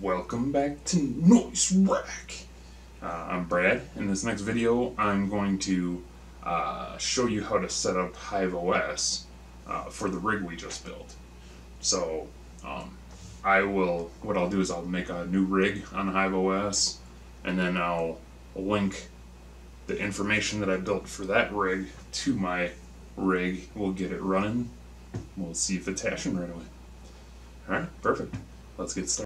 Welcome back to Noise Rack. Uh, I'm Brad. In this next video, I'm going to uh, show you how to set up Hive OS uh, for the rig we just built. So, um, I will. What I'll do is I'll make a new rig on Hive OS, and then I'll link the information that I built for that rig to my rig. We'll get it running. We'll see if it's hashing right away. All right, perfect. Let's get started.